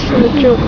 Thanks for the joke.